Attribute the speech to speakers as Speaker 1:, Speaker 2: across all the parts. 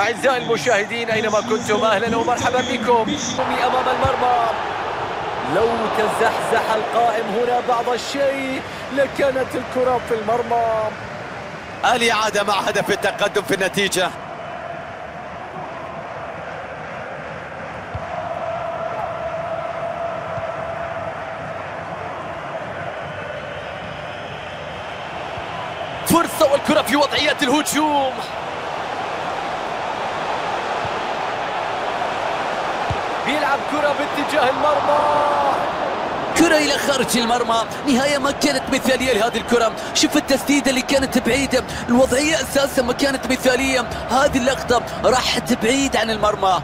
Speaker 1: أعزائي المشاهدين أينما كنتم أهلا ومرحبا بكم. أمام المرمى. لو تزحزح القائم هنا بعض الشيء لكانت الكرة في المرمى.
Speaker 2: الإعادة مع هدف التقدم في النتيجة. فرصة والكرة في وضعية الهجوم.
Speaker 1: بيلعب كرة باتجاه المرمى.
Speaker 3: كرة إلى خارج المرمى. نهاية ما كانت مثالية لهذه الكرة. شوف التسديدة اللي كانت بعيدة. الوضعية أساسا ما كانت مثالية. هذه اللقطة راحت بعيد عن المرمى.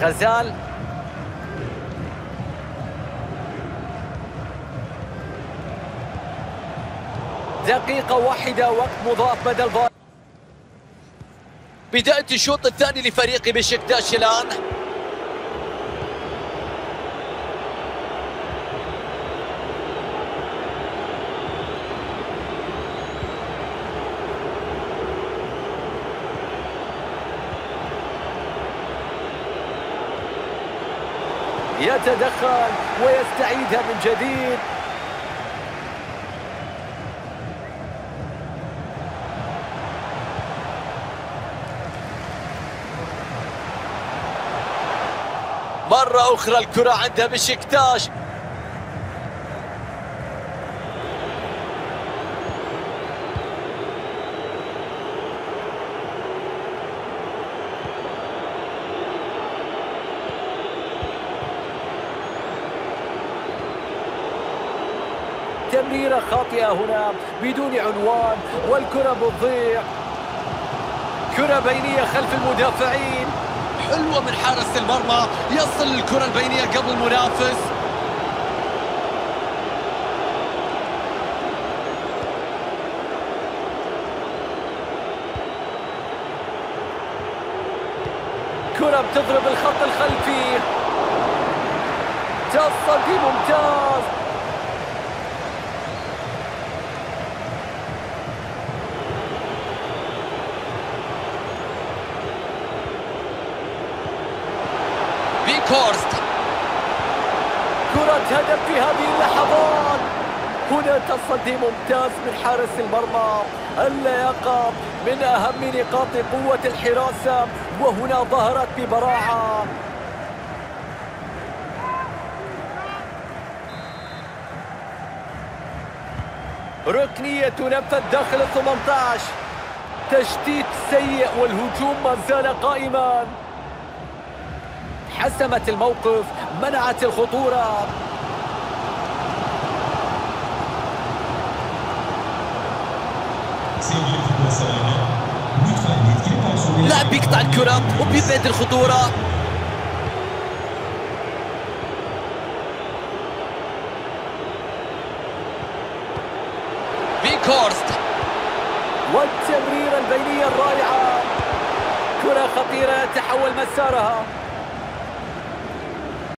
Speaker 1: غزال. دقيقة واحدة وقت مضاف بدل
Speaker 2: بداية الشوط الثاني لفريق بشكتاش الآن.
Speaker 1: يتدخل ويستعيدها من جديد.
Speaker 2: مرة أخرى الكرة عندها بشكتاش.
Speaker 1: تمريرة خاطئة هنا بدون عنوان والكرة بتضيع. كرة بينية خلف المدافعين.
Speaker 2: حلوة من حارس المرمى يصل الكرة البينية قبل المنافس.
Speaker 1: كرة بتضرب الخط الخلفي. تصدي ممتاز
Speaker 2: بينكورست
Speaker 1: كرة هدف في هذه اللحظات هنا تصدي ممتاز من حارس المرمى. اللياقة من أهم نقاط قوة الحراسة وهنا ظهرت ببراعة. ركنية تنفذ داخل ال 18 تشتيت سيء والهجوم ما زال قائما. حسمت الموقف منعت الخطورة.
Speaker 3: لاعب بيقطع الكرة وبيبعد الخطورة.
Speaker 2: بينكورست
Speaker 1: والتمريرة البينية الرائعة. كرة خطيرة يتحول مسارها.